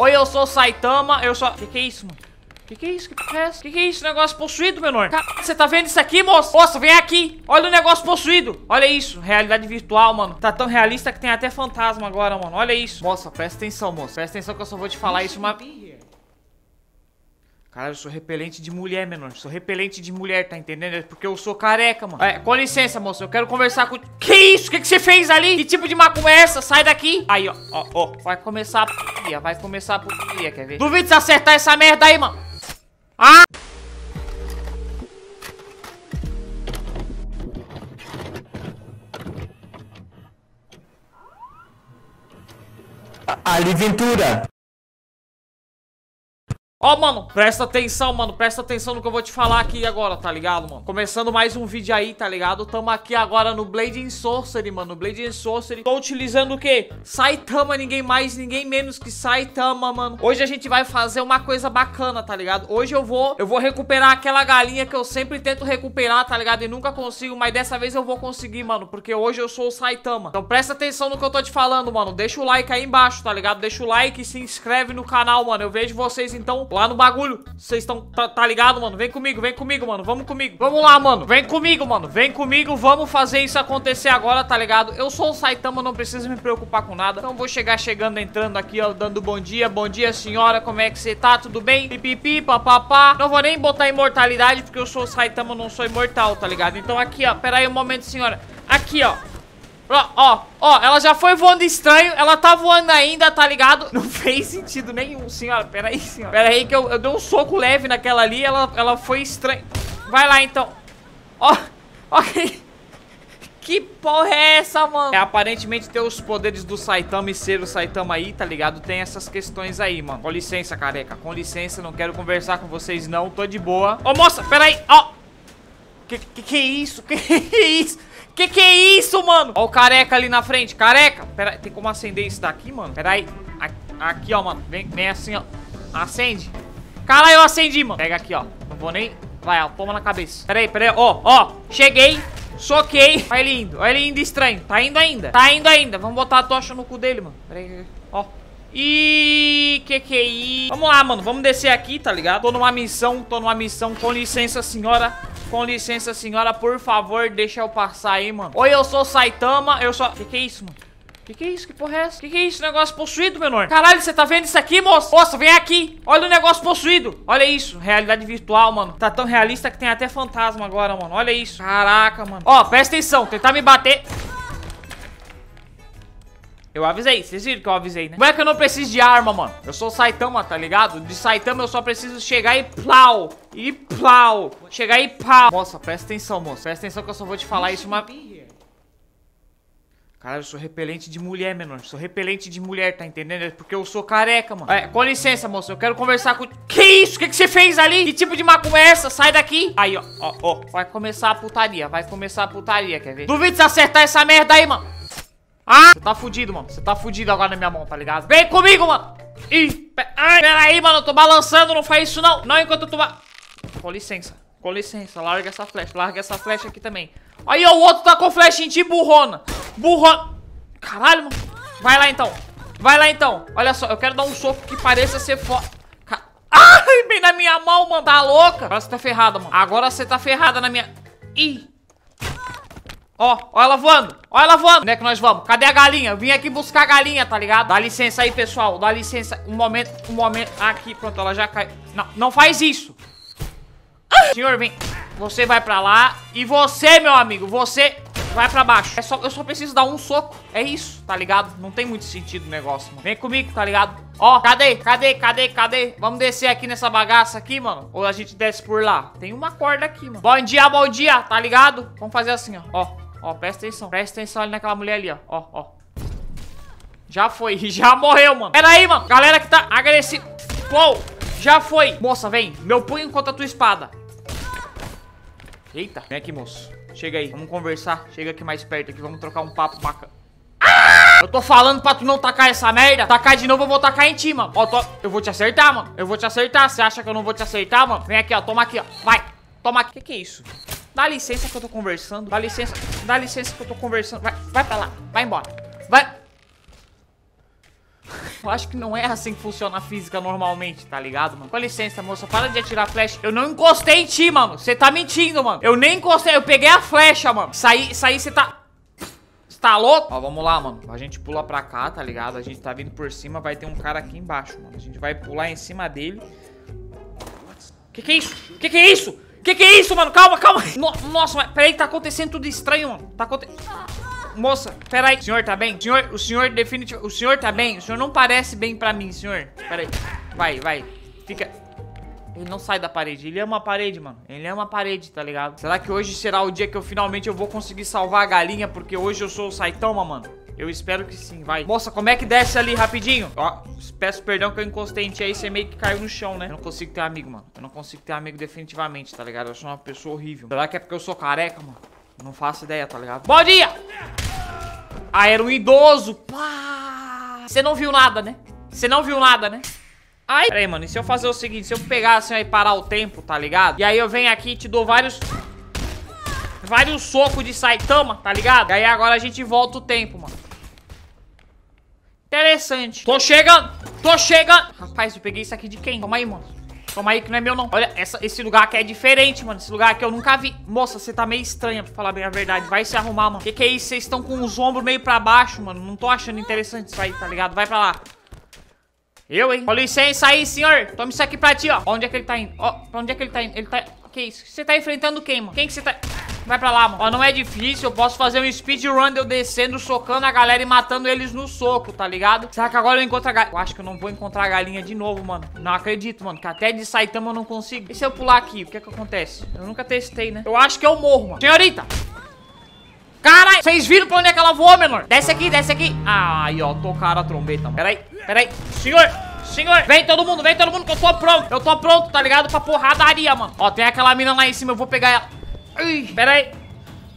Oi, eu sou o Saitama, eu sou... Que que é isso, mano? Que que é isso? Que porra é essa? Que que é isso? Negócio possuído, menor? Cara, você tá vendo isso aqui, moço? Moça, vem aqui. Olha o negócio possuído. Olha isso. Realidade virtual, mano. Tá tão realista que tem até fantasma agora, mano. Olha isso. Moça, presta atenção, moça. Presta atenção que eu só vou te falar isso uma... Cara, eu sou repelente de mulher, menor. Sou repelente de mulher, tá entendendo? É porque eu sou careca, mano. É, com licença, moça. Eu quero conversar com... Que isso? O que, que você fez ali? Que tipo de macumba é essa? Sai daqui. Aí, ó. Ó, ó. Vai começar a putaria. Vai começar a putaria, quer ver? Duvido você acertar essa merda aí, mano. Ah! Ali Ventura. Ó, mano, presta atenção, mano, presta atenção no que eu vou te falar aqui agora, tá ligado, mano? Começando mais um vídeo aí, tá ligado? Tamo aqui agora no Blade in Sorcery, mano, Blade in Sorcery. Tô utilizando o quê? Saitama, ninguém mais, ninguém menos que Saitama, mano. Hoje a gente vai fazer uma coisa bacana, tá ligado? Hoje eu vou, eu vou recuperar aquela galinha que eu sempre tento recuperar, tá ligado? E nunca consigo, mas dessa vez eu vou conseguir, mano, porque hoje eu sou o Saitama. Então presta atenção no que eu tô te falando, mano. Deixa o like aí embaixo, tá ligado? Deixa o like e se inscreve no canal, mano. Eu vejo vocês, então, lá no bagulho. Vocês estão, tá, tá, ligado, mano? Vem comigo, vem comigo, mano. Vamos comigo. Vamos lá, mano. Vem comigo, mano. Vem comigo. Vamos fazer isso acontecer agora, tá ligado? Eu sou o Saitama, não preciso me preocupar com nada. Então vou chegar chegando, entrando aqui, ó, dando bom dia. Bom dia, senhora. Como é que você tá? Tudo bem? Pipipi, papapá. Não vou nem botar imortalidade, porque eu sou o Saitama, não sou imortal, tá ligado? Então aqui, ó. Pera aí um momento, senhora. Aqui, ó. Ó, ó, ó, ela já foi voando estranho, ela tá voando ainda, tá ligado? Não fez sentido nenhum, senhora, pera aí, senhora Pera aí que eu, eu dei um soco leve naquela ali, ela, ela foi estranha Vai lá, então Ó, ó, que, porra é essa, mano? É, aparentemente ter os poderes do Saitama e ser o Saitama aí, tá ligado? Tem essas questões aí, mano Com licença, careca, com licença, não quero conversar com vocês não, tô de boa Ô, moça, pera aí, ó Que que, que é isso? Que que é isso? Que que é isso, mano? Ó o careca ali na frente. Careca. Pera tem como acender isso daqui, mano? Pera aí. Aqui, ó, mano. Vem, vem assim, ó. Acende. Caralho, eu acendi, mano. Pega aqui, ó. Não vou nem... Vai, ó. Toma na cabeça. Pera aí, pera aí. Ó, ó. Cheguei. Soquei. Olha ele indo. Olha ele indo estranho. Tá indo ainda. Tá indo ainda. Vamos botar a tocha no cu dele, mano. Pera aí. Ó. Que é isso? Vamos lá, mano. Vamos descer aqui, tá ligado? Tô numa missão. Tô numa missão. Com licença, senhora. Com licença, senhora, por favor, deixa eu passar aí, mano. Oi, eu sou Saitama, eu sou... Que que é isso, mano? Que que é isso? Que porra é essa? Que que é isso? Negócio possuído, menor? Caralho, você tá vendo isso aqui, moço? Moça, vem aqui. Olha o negócio possuído. Olha isso. Realidade virtual, mano. Tá tão realista que tem até fantasma agora, mano. Olha isso. Caraca, mano. Ó, presta atenção. Tentar me bater... Eu avisei, vocês viram que eu avisei, né? Como é que eu não preciso de arma, mano? Eu sou Saitama, tá ligado? De Saitama eu só preciso chegar e plau. E plau. Chegar e pau. Moça, presta atenção, moça. Presta atenção que eu só vou te falar isso uma... Cara, eu sou repelente de mulher, menor. Sou repelente de mulher, tá entendendo? É porque eu sou careca, mano. É, com licença, moça. Eu quero conversar com... Que isso? O que, que você fez ali? Que tipo de macumba é essa? Sai daqui. Aí, ó. Ó, ó. Vai começar a putaria. Vai começar a putaria, quer ver? Duvido você acertar essa merda aí, mano. Ah! Você tá fudido, mano. Você tá fudido agora na minha mão, tá ligado? Vem comigo, mano! Ih! Ai, peraí, mano. Eu tô balançando. Não faz isso, não. Não enquanto tu vai... Com licença. Com licença. Larga essa flecha. Larga essa flecha aqui também. Aí, ó. O outro tá com flecha em ti, burrona. Burrona. Caralho, mano. Vai lá, então. Vai lá, então. Olha só. Eu quero dar um soco que pareça ser foda. Ai, bem na minha mão, mano. Tá louca? Agora você tá ferrada, mano. Agora você tá ferrada na minha... Ih. Ó, ó ela voando. Ó ela voando. Onde é que nós vamos? Cadê a galinha? Vim aqui buscar a galinha, tá ligado? Dá licença aí, pessoal. Dá licença. Um momento, um momento. Aqui, pronto, ela já caiu. Não, não faz isso. Ah! Senhor, vem. Você vai pra lá. E você, meu amigo, você vai pra baixo. É só, eu só preciso dar um soco. É isso, tá ligado? Não tem muito sentido o negócio, mano. Vem comigo, tá ligado? Ó, cadê? Cadê? Cadê? Cadê? Vamos descer aqui nessa bagaça aqui, mano? Ou a gente desce por lá? Tem uma corda aqui, mano. Bom dia, bom dia, tá ligado? Vamos fazer assim, ó. Ó. Ó, presta atenção. Presta atenção ali naquela mulher ali, ó. Ó, ó. Já foi. Já morreu, mano. Pera aí, mano. Galera que tá agressiva. Uou. Já foi. Moça, vem. Meu punho contra a tua espada. Eita. Vem aqui, moço. Chega aí. Vamos conversar. Chega aqui mais perto aqui. Vamos trocar um papo bacana. Eu tô falando pra tu não tacar essa merda. Tacar de novo, eu vou tacar em ti, mano. Ó, tô... eu vou te acertar, mano. Eu vou te acertar. Você acha que eu não vou te acertar, mano? Vem aqui, ó. Toma aqui, ó. Vai. Toma aqui. Que que é isso? Dá licença que eu tô conversando. Dá licença. Dá licença que eu tô conversando. Vai, vai pra lá. Vai embora. Vai. Eu acho que não é assim que funciona a física normalmente, tá ligado, mano? Com licença, moça, para de atirar flecha. Eu não encostei em ti, mano. Você tá mentindo, mano. Eu nem encostei, eu peguei a flecha, mano. Saí, saí, você tá... Você tá louco? Ó, vamos lá, mano. A gente pula pra cá, tá ligado? A gente tá vindo por cima, vai ter um cara aqui embaixo, mano. A gente vai pular em cima dele. Que que é isso? Que que é isso? Que que é isso, mano? Calma, calma. No, nossa, mas peraí, tá acontecendo tudo estranho, mano. Tá acontecendo... Moça, peraí. O senhor tá bem? Senhor, o senhor definitivamente... O senhor tá bem? O senhor não parece bem pra mim, senhor. Peraí. Vai, vai. Fica... Ele não sai da parede. Ele ama a parede, mano. Ele ama a parede, tá ligado? Será que hoje será o dia que eu finalmente eu vou conseguir salvar a galinha? Porque hoje eu sou o Saitama, mano. Eu espero que sim, vai. Moça, como é que desce ali rapidinho? Ó, peço perdão que eu encostei em ti aí, você meio que caiu no chão, né? Eu não consigo ter amigo, mano. Eu não consigo ter amigo definitivamente, tá ligado? Eu sou uma pessoa horrível. Será que é porque eu sou careca, mano? Eu não faço ideia, tá ligado? Bom dia! Ah, era um idoso. Pá! Você não viu nada, né? Você não viu nada, né? Ai, peraí, mano, e se eu fazer o seguinte, se eu pegar assim aí parar o tempo, tá ligado? E aí eu venho aqui e te dou vários... Vários socos de Saitama, tá ligado? E aí agora a gente volta o tempo, mano. Interessante. Tô chegando, tô chegando. Rapaz, eu peguei isso aqui de quem? Toma aí, mano. Toma aí que não é meu não. Olha, essa, esse lugar aqui é diferente, mano. Esse lugar aqui eu nunca vi. Moça, você tá meio estranha, pra falar bem a verdade. Vai se arrumar, mano. Que que é isso? Vocês estão com os ombros meio pra baixo, mano. Não tô achando interessante isso aí, tá ligado? Vai pra lá. Eu, hein? Com licença aí, senhor. Toma isso aqui pra ti, ó. Onde é que ele tá indo? Ó, pra onde é que ele tá indo? Ele tá... Que isso? Você tá enfrentando quem, mano? Quem que você tá... Vai pra lá, mano. Ó, não é difícil. Eu posso fazer um speedrun eu descendo, socando a galera e matando eles no soco, tá ligado? Será que agora eu encontro a galinha? Eu acho que eu não vou encontrar a galinha de novo, mano. Não acredito, mano. Que até de Saitama eu não consigo. E se eu pular aqui? O que é que acontece? Eu nunca testei, né? Eu acho que eu morro, mano. Senhorita! Caralho! Vocês viram pra onde é que ela voou, menor? Desce aqui, desce aqui. Aí, ó. Tocaram a trombeta, mano. Peraí, peraí. Senhor! Senhor, vem todo mundo, vem todo mundo que eu tô pronto. Eu tô pronto, tá ligado? Pra porradaria, mano. Ó, tem aquela mina lá em cima, eu vou pegar ela. Pera aí.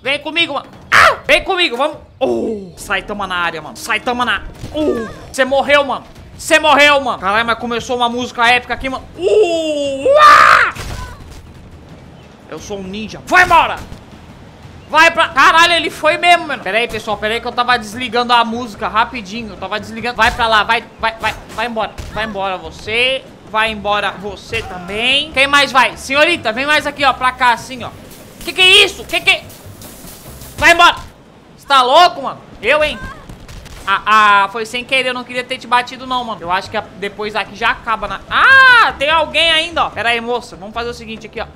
Vem comigo, mano. Ah, vem comigo, vamos. Uh, Saitama na área, mano. Saitama na... Uh, você morreu, mano. Você morreu, mano. Caralho, mas começou uma música épica aqui, mano. Uh! Eu sou um ninja. Vai embora. Vai pra... Caralho, ele foi mesmo, mano. Pera aí, pessoal. Pera aí que eu tava desligando a música rapidinho. Eu tava desligando. Vai pra lá. Vai, vai, vai. Vai embora. Vai embora você. Vai embora você também. Quem mais vai? Senhorita, vem mais aqui, ó. Pra cá, assim, ó. Que que é isso? Que que... Vai embora. Você tá louco, mano? Eu, hein? Ah, ah, foi sem querer. Eu não queria ter te batido, não, mano. Eu acho que depois aqui já acaba na... Ah, tem alguém ainda, ó. Pera aí, moça. Vamos fazer o seguinte aqui, ó.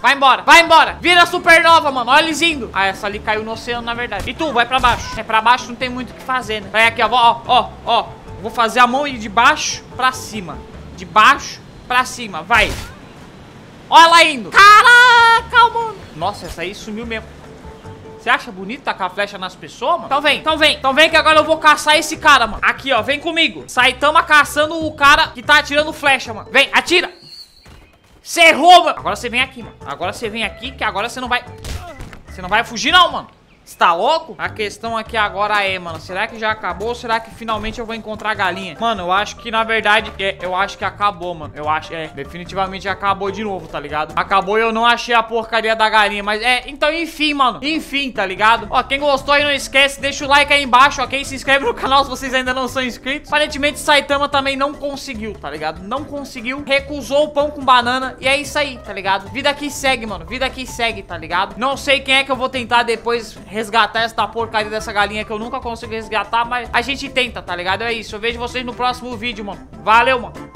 Vai embora, vai embora Vira supernova, mano, olha eles indo Ah, essa ali caiu no oceano, na verdade E tu, vai pra baixo É, pra baixo não tem muito o que fazer, né Vai aqui, ó, ó, ó, ó Vou fazer a mão de baixo pra cima De baixo pra cima, vai Olha ela indo Mano Nossa, essa aí sumiu mesmo você acha bonito tacar flecha nas pessoas, mano? Então vem, então vem. Então vem que agora eu vou caçar esse cara, mano. Aqui, ó, vem comigo. Saitama caçando o cara que tá atirando flecha, mano. Vem, atira. Você errou, mano. Agora você vem aqui, mano. Agora você vem aqui, que agora você não vai... Você não vai fugir, não, mano. Você tá louco? A questão aqui agora é, mano, será que já acabou ou será que finalmente eu vou encontrar a galinha? Mano, eu acho que, na verdade, é, eu acho que acabou, mano. Eu acho, é, definitivamente acabou de novo, tá ligado? Acabou e eu não achei a porcaria da galinha, mas é, então, enfim, mano. Enfim, tá ligado? Ó, quem gostou aí, não esquece, deixa o like aí embaixo, ok? Se inscreve no canal se vocês ainda não são inscritos. Aparentemente, Saitama também não conseguiu, tá ligado? Não conseguiu, recusou o pão com banana e é isso aí, tá ligado? Vida que segue, mano. Vida que segue, tá ligado? Não sei quem é que eu vou tentar depois resgatar essa porcaria dessa galinha que eu nunca consigo resgatar, mas a gente tenta, tá ligado? É isso. Eu vejo vocês no próximo vídeo, mano. Valeu, mano.